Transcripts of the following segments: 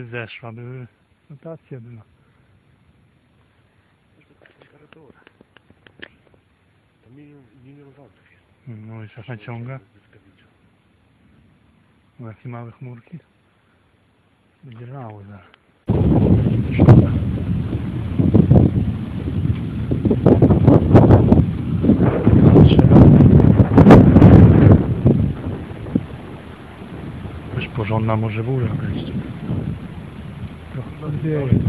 by zeszła, by rotacja była. Temperatura. To milion. No i się naciąga. Jakie małe chmurki. Będzie lało zaraz. Porządna może burza wreszcie. 对。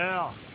Yeah.